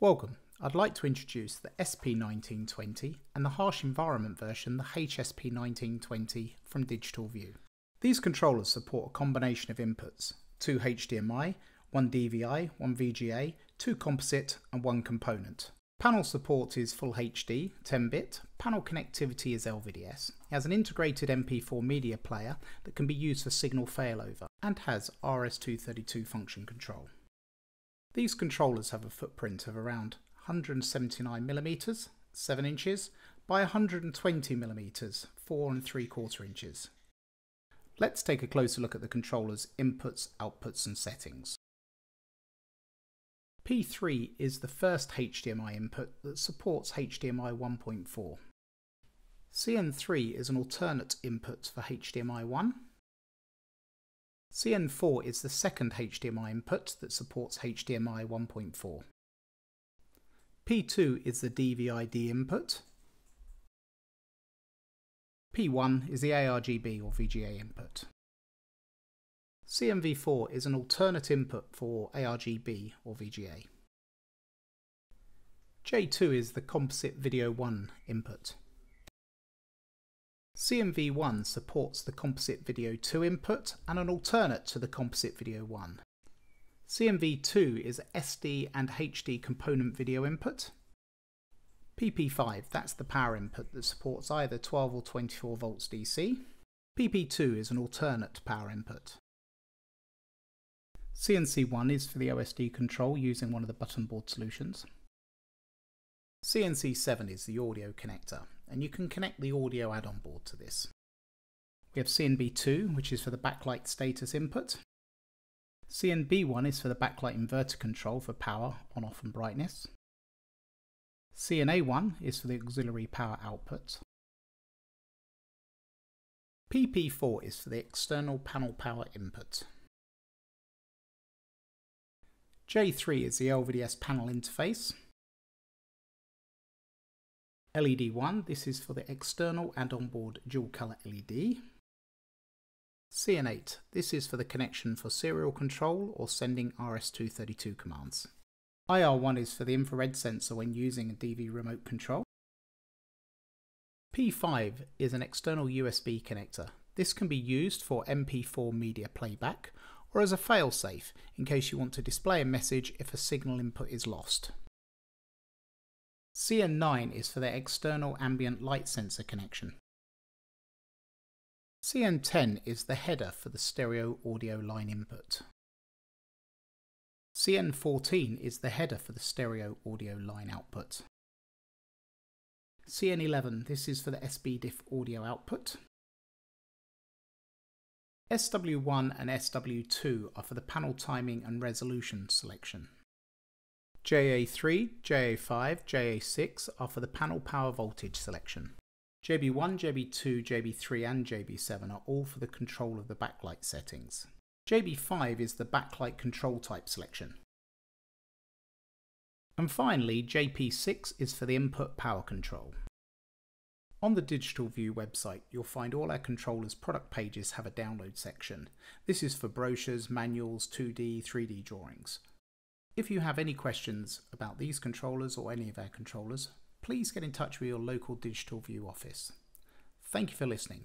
Welcome. I'd like to introduce the SP1920 and the harsh environment version, the HSP1920 from Digital View. These controllers support a combination of inputs, two HDMI, one DVI, one VGA, two composite and one component. Panel support is Full HD, 10-bit, panel connectivity is LVDS, it has an integrated MP4 media player that can be used for signal failover, and has RS-232 function control. These controllers have a footprint of around 179mm, 7 inches, by 120mm, 4 and 3 quarter inches. Let's take a closer look at the controller's inputs, outputs and settings. P3 is the first HDMI input that supports HDMI 1.4. CN3 is an alternate input for HDMI 1 CN4 is the second HDMI input that supports HDMI 1.4. P2 is the DVI-D input. P1 is the ARGB or VGA input. CMV4 is an alternate input for ARGB or VGA. J2 is the composite video 1 input. CNV1 supports the Composite Video 2 input and an alternate to the Composite Video 1. CNV2 is SD and HD component video input. PP5, that's the power input that supports either 12 or 24 volts DC. PP2 is an alternate power input. CNC1 is for the OSD control using one of the button board solutions. CNC7 is the audio connector, and you can connect the audio add-on board to this. We have CNB2, which is for the backlight status input. CNB1 is for the backlight inverter control for power, on, off and brightness. CNA1 is for the auxiliary power output. PP4 is for the external panel power input. J3 is the LVDS panel interface. LED 1, this is for the external and onboard dual colour LED. CN8, this is for the connection for serial control or sending RS-232 commands. IR1 is for the infrared sensor when using a DV remote control. P5 is an external USB connector. This can be used for MP4 media playback or as a failsafe in case you want to display a message if a signal input is lost. CN9 is for the external ambient light sensor connection. CN10 is the header for the stereo audio line input. CN14 is the header for the stereo audio line output. CN11, this is for the S/PDIF audio output. SW1 and SW2 are for the panel timing and resolution selection. JA3, JA5, JA6 are for the panel power voltage selection. JB1, JB2, JB3 and JB7 are all for the control of the backlight settings. JB5 is the backlight control type selection. And finally, JP6 is for the input power control. On the Digital View website, you'll find all our controllers' product pages have a download section. This is for brochures, manuals, 2D, 3D drawings. If you have any questions about these controllers or any of our controllers, please get in touch with your local Digital View office. Thank you for listening.